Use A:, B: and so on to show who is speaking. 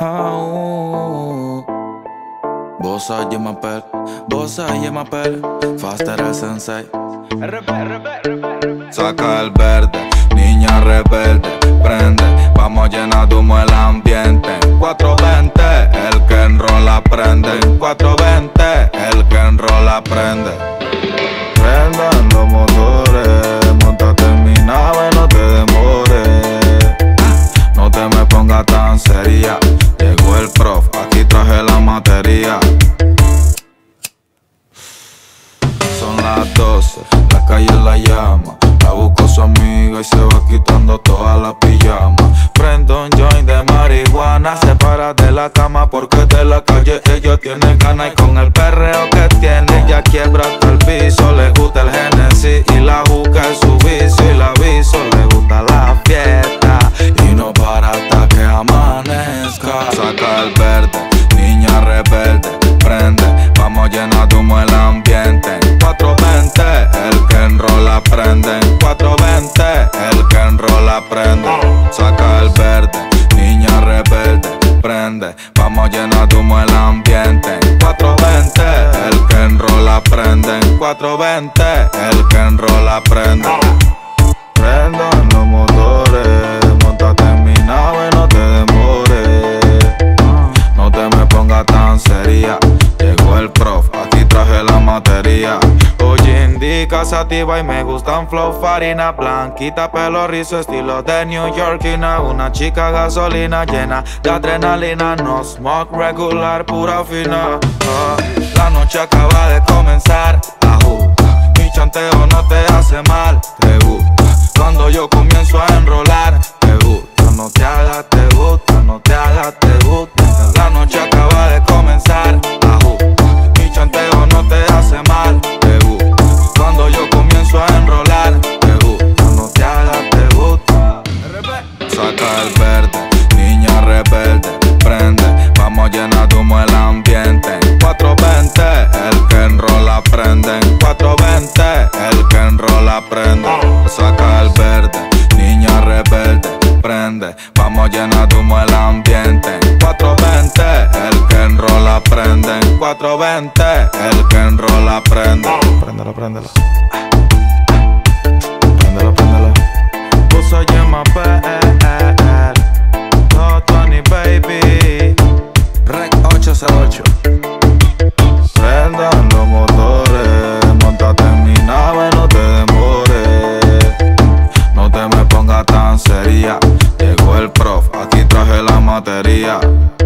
A: Oh. Bossa y mapel, bossa y mapel, faster el sensei.
B: Saca el verde, niña rebelde, prende, vamos llenar de humo el ambiente. 420, el que enrola prende. 420, el que enrola prende. Calle la llama. La busco su amiga y se va quitando toda la pijama. Prendo un joint de marihuana, se para de la cama porque de la calle ella tiene ganas. Y con el perreo que tiene, ya quiebra hasta el piso. Le gusta el Genesis Vamos llenar de humo el ambiente. 420, el que enrola prende. 420, el que enrola prende. Prendan los motores, montate en mi nave, no te demores. No te me pongas tan seria. Llegó el prof, Sativa y me gustan flow farina blanquita, pelo rizo, estilo de New Yorkina. Una chica gasolina llena de adrenalina, no smoke regular, pura fina. Ah, la noche acaba de comenzar. Llenar de humo el ambiente. 420, el que enrola prende. 420, el que enrola prende. Préndelo. Préndelo, te